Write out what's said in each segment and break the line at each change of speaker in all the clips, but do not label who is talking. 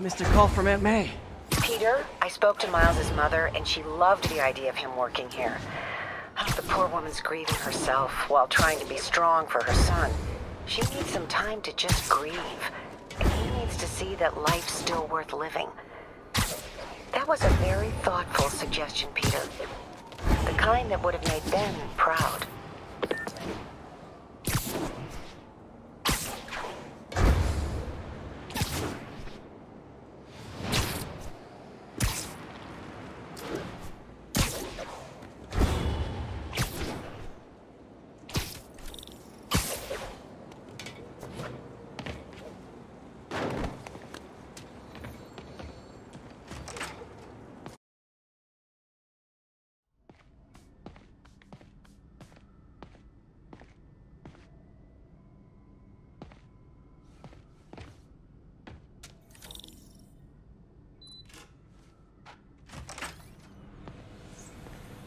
Missed a call from Aunt May.
Peter, I spoke to Miles's mother, and she loved the idea of him working here. Oh, the poor woman's grieving herself while trying to be strong for her son. She needs some time to just grieve. And he needs to see that life's still worth living. That was a very thoughtful suggestion, Peter. The kind that would have made Ben proud.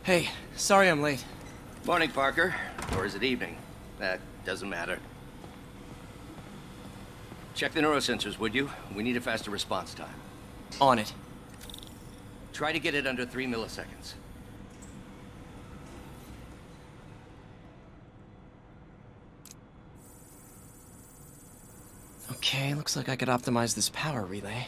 Hey, sorry I'm late.
Morning, Parker. Or is it evening? That doesn't matter. Check the neurosensors, would you? We need a faster response time.
On it.
Try to get it under three milliseconds.
Okay, looks like I could optimize this power relay.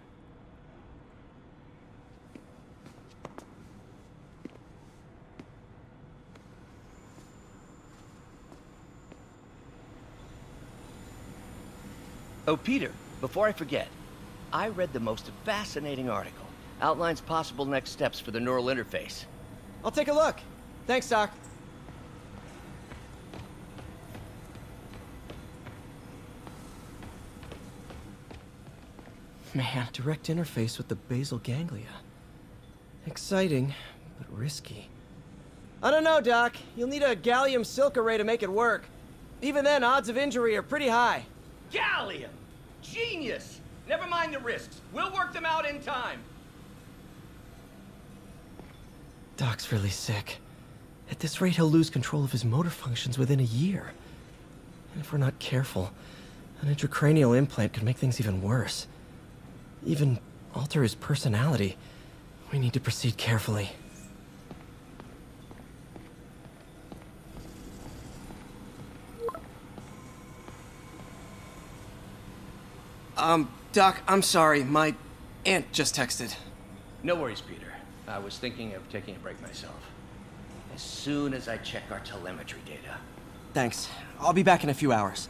Oh, Peter, before I forget, I read the most fascinating article. Outlines possible next steps for the neural interface.
I'll take a look. Thanks, Doc. Man, direct interface with the basal ganglia. Exciting, but risky. I don't know, Doc. You'll need a gallium silk array to make it work. Even then, odds of injury are pretty high.
Gallium! Genius! Never mind the risks. We'll work them out in time.
Doc's really sick. At this rate, he'll lose control of his motor functions within a year. And if we're not careful, an intracranial implant could make things even worse. Even alter his personality. We need to proceed carefully. Um, Doc, I'm sorry. My aunt just texted.
No worries, Peter. I was thinking of taking a break myself. As soon as I check our telemetry data.
Thanks. I'll be back in a few hours.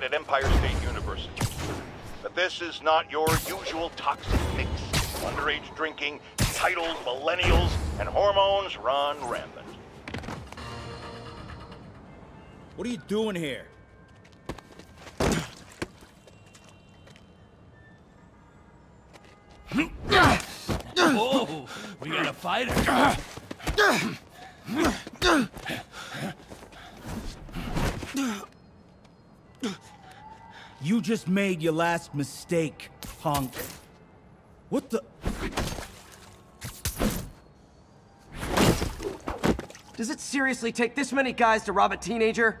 About at Empire State University. But this is not your usual toxic mix. Underage drinking, titles, millennials, and hormones run rampant.
What are you doing here?
Oh, we got a fighter.
You just made your last mistake, punk. What the?
Does it seriously take this many guys to rob a teenager?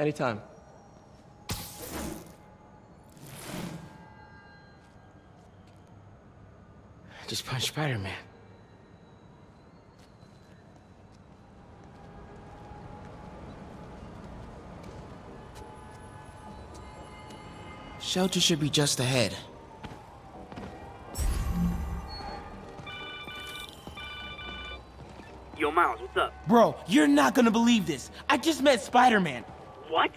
Anytime.
just punch Spider-Man. Shelter should be just ahead.
Yo, Miles, what's up?
Bro, you're not gonna believe this. I just met Spider-Man.
What?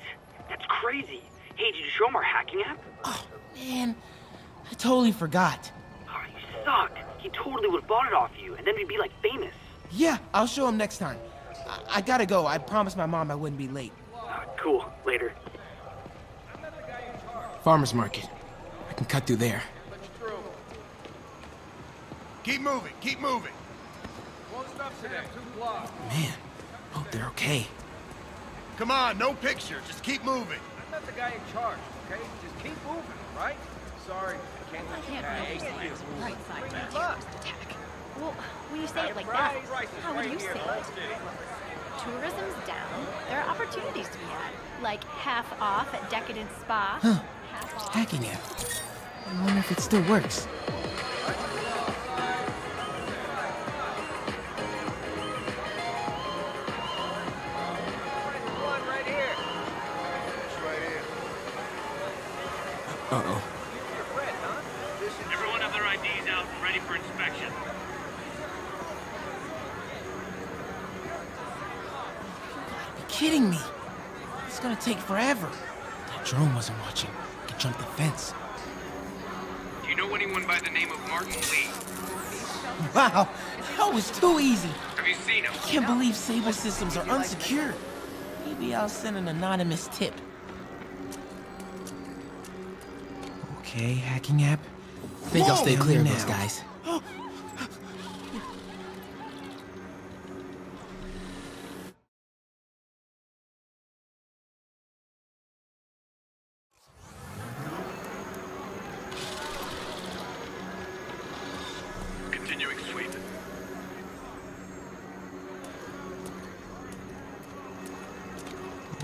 That's crazy. Hey, did you show him our hacking app?
Oh, man. I totally forgot.
Oh, you suck. He totally would have bought it off you, and then we'd be like famous.
Yeah, I'll show him next time. I, I gotta go. I promised my mom I wouldn't be late.
Uh, cool. Later.
Farmer's market. I can cut through there.
Keep moving, keep moving.
Man, hope they're okay.
Come on, no picture, just keep moving.
I'm not the guy in charge, okay? Just keep moving, right? Sorry, I can't let you
can't
guys.
really right side
Bring
down.
it up.
Well, when you say it like that, how would you say it? Tourism's down. There are opportunities to be had, like half off at Decadent Spa. Half off.
Hacking it. I wonder if it still works. Uh-oh.
You're Fred, huh? This is
Everyone have their IDs out and ready for inspection.
You're kidding me. It's gonna take forever. That drone wasn't watching. I could jump the fence.
Do you know anyone by the name of Martin Lee?
Wow, that was too easy.
Have you seen him?
I can't believe Sable systems are unsecured. Maybe I'll send an anonymous tip. Okay, hacking app. Think Whoa, I'll stay clear of those guys. Continuing sweep.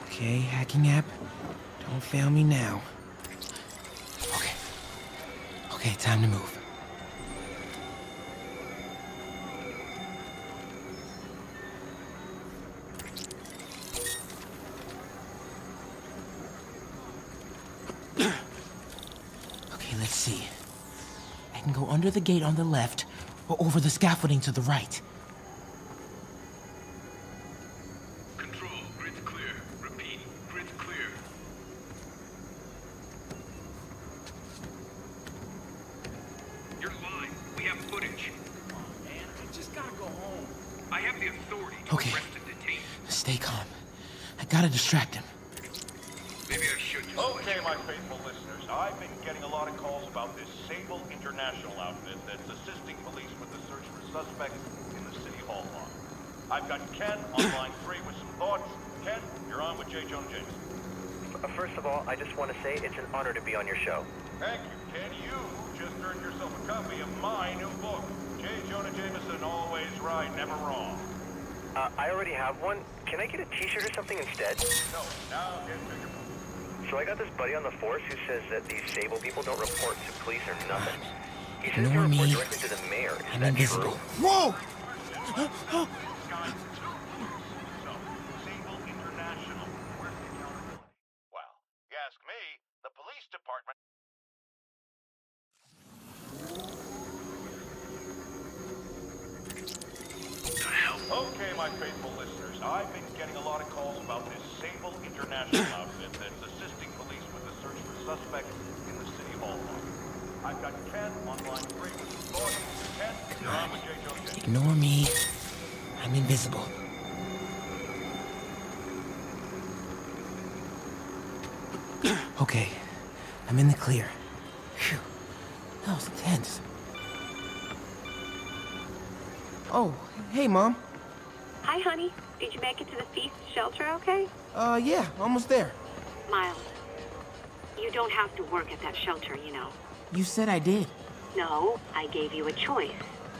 Okay, hacking app. Don't fail me now. Okay. Time to move. okay, let's see. I can go under the gate on the left or over the scaffolding to the right.
Control, grid's clear. Repeat, grid's clear. You're lying. We have footage.
Man, I just gotta go home.
I have the authority to
Okay.
arrest and detain.
Stay calm. I gotta distract him.
Maybe I should just
Okay, my faithful listeners, I've been getting a lot of calls about this Sable International outfit that's assisting police with the search for suspects in the City Hall lot. I've got Ken on line three with some thoughts. Ken, you're on with J. Jonah Jameson.
First of all, I just want to say it's an honor to be on your show.
Thank you, Ken. You just earned yourself a copy of my new book, J. Jonah Jameson, Always Right, Never Wrong.
Uh, I already have one. Can I get a t-shirt or something instead?
No, now get to your
So I got this buddy on the force who says that these Sable people don't report to police or nothing. He says
Ignore
report
me.
directly to the mayor. Is
I'm
that
invisible.
true?
Whoa!
So, Sable International, where's the accountability? Well, you ask me, the police department... Okay, my faithful listeners, I've been getting a lot of calls about this Sable International outfit that's assisting police with the search for suspects in the City Hall lot. I've got Ken on line three with some thoughts. Ken, you're on with J. Jonah Jameson.
Ignore me. I'm invisible. Okay, I'm in the clear. Phew. That was intense. Oh, hey, Mom.
Hi, honey. Did you make it to the feast shelter okay?
Uh, yeah, almost there.
Miles, you don't have to work at that shelter, you know.
You said I did.
No, I gave you a choice.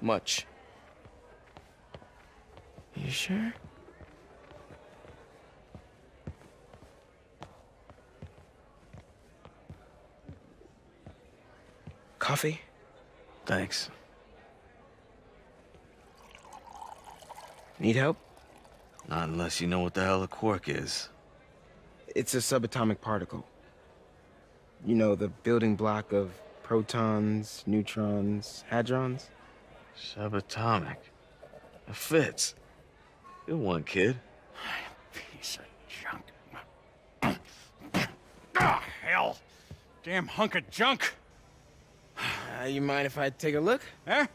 Much.
You sure? Coffee?
Thanks.
Need help?
Not unless you know what the hell a quark is.
It's a subatomic particle. You know, the building block of protons, neutrons, hadrons?
Subatomic. It fits. Good one, kid.
Piece of junk. Ah, hell. Damn hunk of junk.
Uh, you mind if I take a look?
Huh?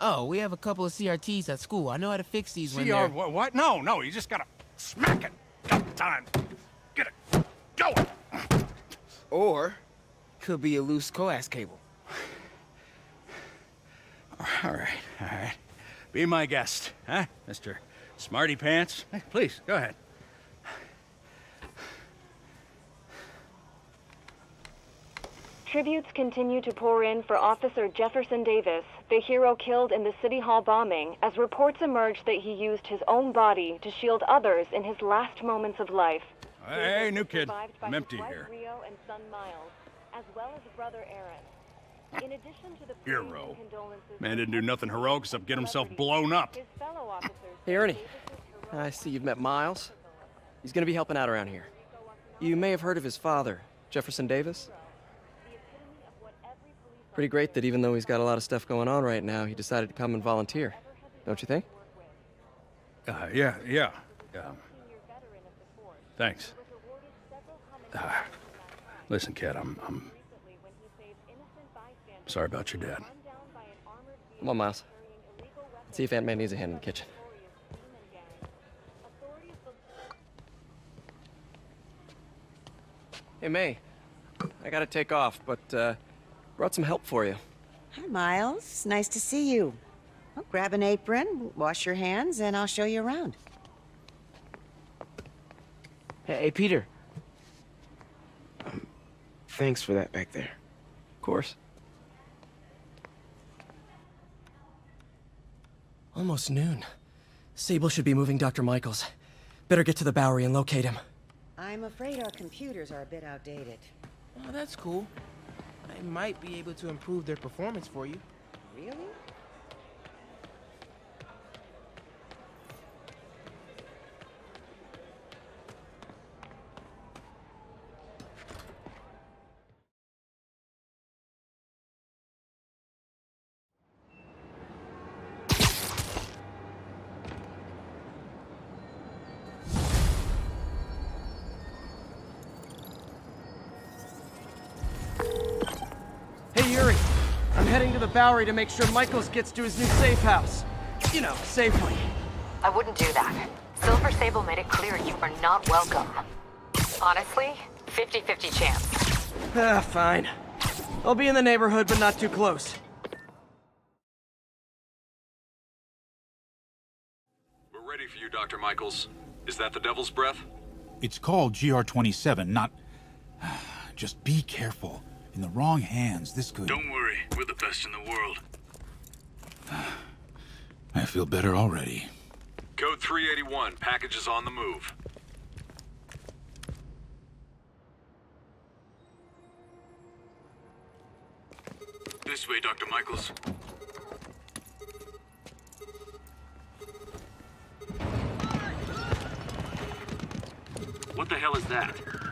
Oh, we have a couple of CRTs at school. I know how to fix these when they're...
what, what? No, no, you just gotta smack it. Got time. Get it. Going.
Or, could be a loose coax cable.
All right, all right. Be my guest, huh, Mr. Smarty Pants? Hey, please, go ahead.
Tributes continue to pour in for Officer Jefferson Davis, the hero killed in the City Hall bombing, as reports emerge that he used his own body to shield others in his last moments of life.
Hey, new kid. I'm empty
wife
here.
Rio and son Miles, as well as brother Aaron. In addition to the
Hero. Man didn't do nothing heroic except get himself blown up.
his fellow officers
Hey, Ernie. I see you've met Miles. He's gonna be helping out around here. You may have heard of his father, Jefferson Davis. Pretty great that even though he's got a lot of stuff going on right now, he decided to come and volunteer. Don't you think?
Uh, yeah, yeah. Um, thanks. Uh, listen, kid, I'm, I'm sorry about your dad.
Come on, Miles. Let's see if Aunt May needs a hand in the kitchen. Hey, May. I gotta take off, but, uh, brought some help for you.
Hi, Miles. Nice to see you. Well, grab an apron, wash your hands, and I'll show you around.
Hey, hey Peter. Um, thanks for that back there.
Of course. Almost noon. Sable should be moving Dr. Michaels. Better get to the Bowery and locate him.
I'm afraid our computers are a bit outdated.
Oh, that's cool. I might be able to improve their performance for you.
Really?
Heading to the Bowery to make sure Michaels gets to his new safe house. You know, safely.
I wouldn't do that. Silver Sable made it clear you are not welcome. Honestly, 50-50 chance.
Ah, fine. I'll be in the neighborhood, but not too close.
We're ready for you, Dr. Michaels. Is that the Devil's Breath?
It's called GR27, not. Just be careful. In the wrong hands, this could.
Don't worry, we're the best in the world.
I feel better already.
Code 381, package is on the move.
This way, Dr. Michaels.
What the hell is that?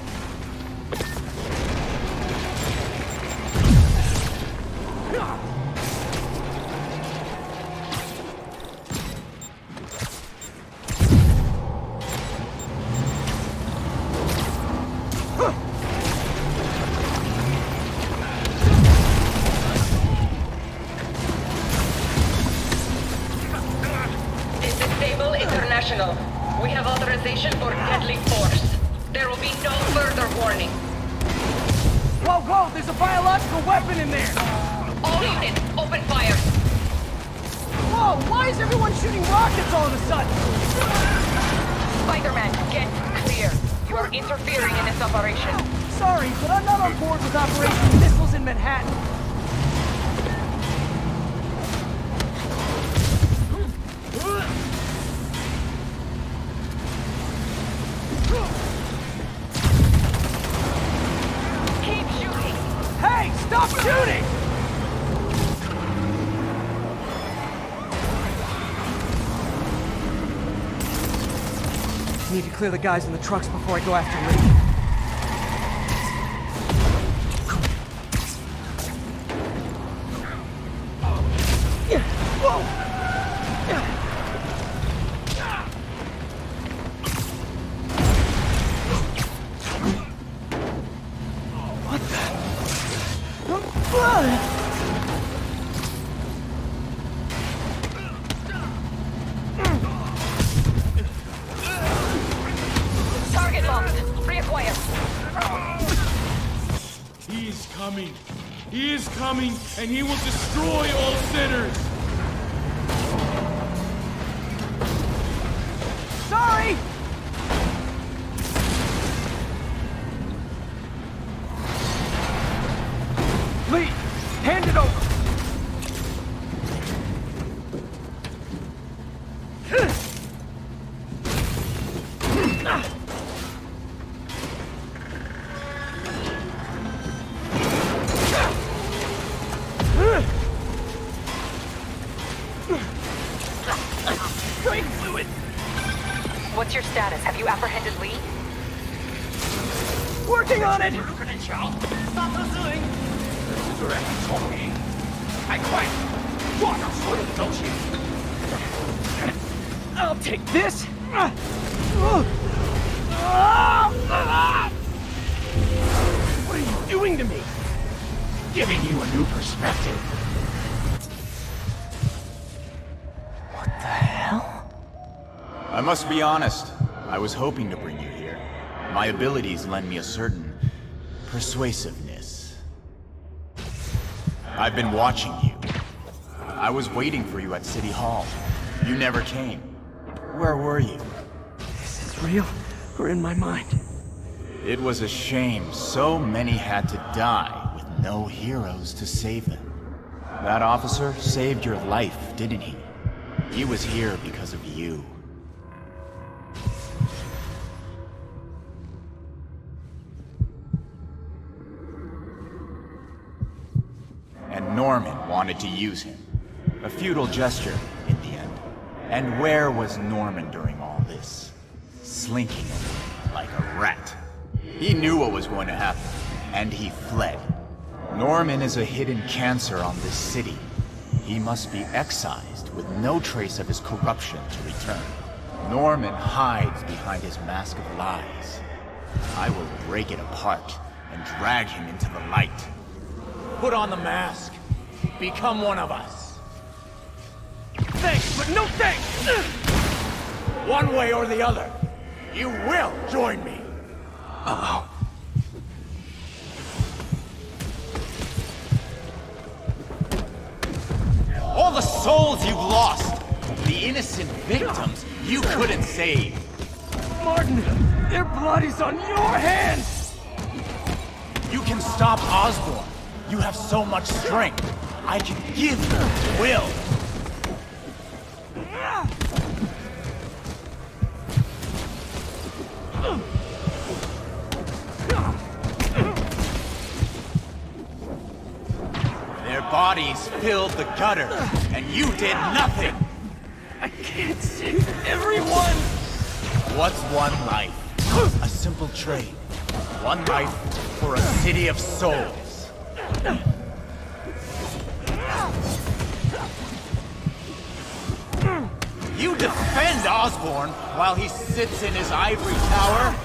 Warning.
Whoa, whoa, there's a biological weapon in there!
All units, open fire.
Whoa! Whoa, why is everyone shooting rockets all of a sudden?
Spider-Man, get clear. You are interfering in this operation.
Sorry, but I'm not on board with Operation Missiles in Manhattan. Clear the guys in the trucks before I go after Lee.
Coming. He is coming, and he will destroy all sinners.
Doing to me?
Giving you a new perspective. What the hell?
I must be honest. I was hoping to bring you here. My abilities lend me a certain persuasiveness. I've been watching you. I was waiting for you at City Hall. You never came. Where were you?
This is real or in my mind?
It was a shame so many had to die with no heroes to save them. That officer saved your life, didn't he? He was here because of you. And Norman wanted to use him. A futile gesture, in the end. And where was Norman during all this? Slinking like a rat. He knew what was going to happen, and he fled. Norman is a hidden cancer on this city. He must be excised with no trace of his corruption to return. Norman hides behind his mask of lies. I will break it apart and drag him into the light. Put on the mask. Become one of us.
Thanks, but no thanks!
One way or the other, you will join me.
Uh-oh.
All the souls you've lost, the innocent victims you couldn't save.
Martin, their blood is on your hands!
You can stop Osborn. You have so much strength. I can give you will. Bodies filled the gutter, and you did nothing.
I can't save everyone!
What's one life? A simple trade. One life for a city of souls. You defend Osborn while he sits in his ivory tower?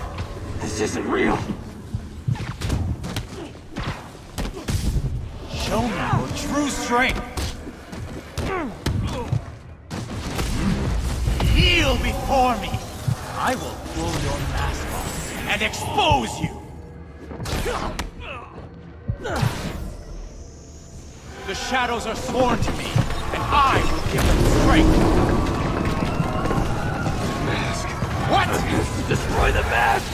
This isn't real.
Show me your true strength! Kneel before me! I will pull your mask off and expose you! The shadows are sworn to me, and I will give them strength! Mask! What? Destroy the mask!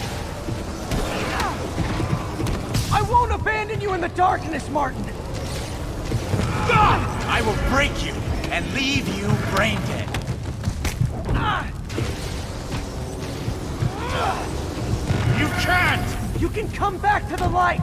I won't abandon you in the darkness, Martin!
I will break you and leave you brain dead.
You can't! You can come back to the light!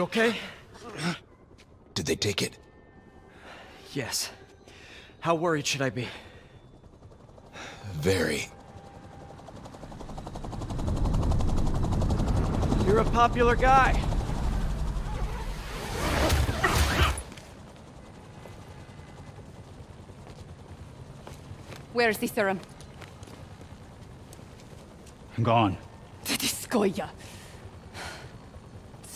You okay?
Did they take it?
Yes. How worried should I be?
Very.
You're a popular guy.
Where's the serum?
I'm gone.
The Goya.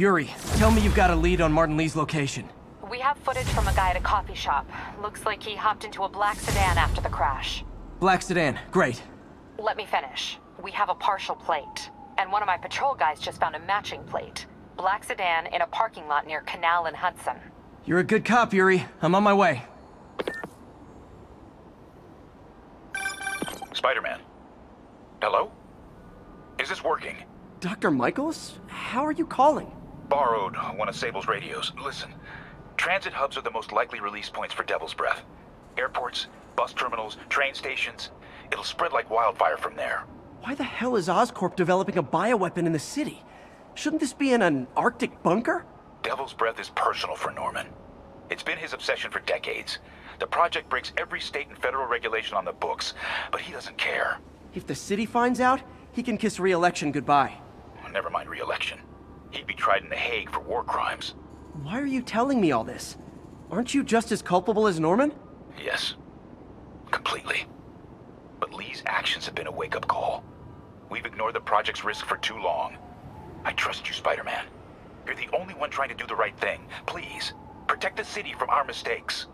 Yuri, tell me you've got a lead on Martin Li's location.
We have footage from a guy at a coffee shop. Looks like he hopped into a black sedan after the crash.
Black sedan, great.
Let me finish. We have a partial plate. And one of my patrol guys just found a matching plate. Black sedan in a parking lot near Canal and Hudson.
You're a good cop, Yuri. I'm on my way.
Spider-Man. Hello? Is this working?
Dr. Michaels? How are you calling?
Borrowed one of Sable's radios. Listen, transit hubs are the most likely release points for Devil's Breath. Airports, bus terminals, train stations. It'll spread like wildfire from there.
Why the hell is Oscorp developing a bioweapon in the city? Shouldn't this be in an Arctic bunker?
Devil's Breath is personal for Norman. It's been his obsession for decades. The project breaks every state and federal regulation on the books, but he doesn't care.
If the city finds out, he can kiss re-election goodbye.
Never mind re-election. He'd be tried in The Hague for war crimes.
Why are you telling me all this? Aren't you just as culpable as Norman?
Yes. Completely. But Li's actions have been a wake-up call. We've ignored the project's risk for too long. I trust you, Spider-Man. You're the only one trying to do the right thing. Please, protect the city from our mistakes.